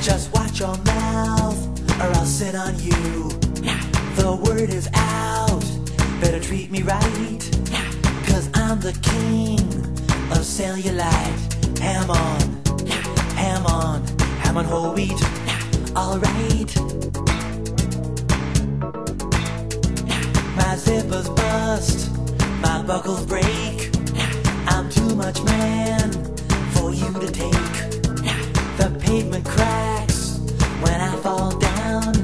Just watch your mouth, or I'll sit on you. The word is out, better treat me right. Cause I'm the king of cellulite. Ham on, ham on, ham on whole wheat. Alright. My zippers bust, my buckles break. the pavement cracks when I fall down.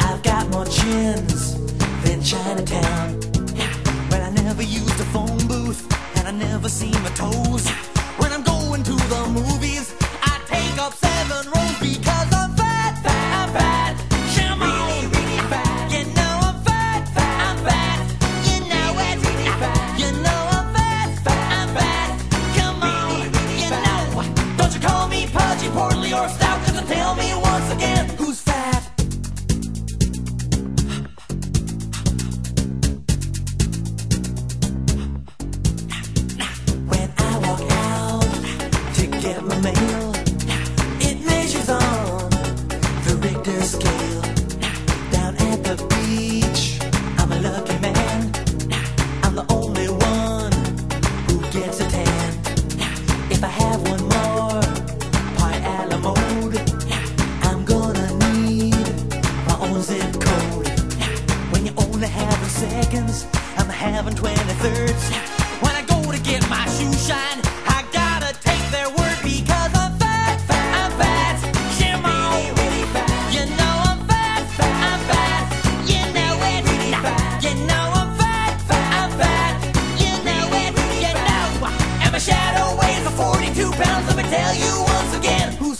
I've got more chins than Chinatown. When I never used a phone booth and I never see my toes. When I'm going to the movies, I take up seven rows because. or stout Cause tell me once again who's fat. When I walk out to get my mail It measures on the Richter scale. seconds. I'm having 20 thirds. When I go to get my shoe shine, I gotta take their word because I'm fat, fat I'm fat. Jim really, really fat. You know I'm fat, fat I'm fat. You know it. Really, really fat. You know I'm fat, fat I'm fat. You know it. You know. And my shadow weighs a 42 pounds. Let me tell you once again. Who's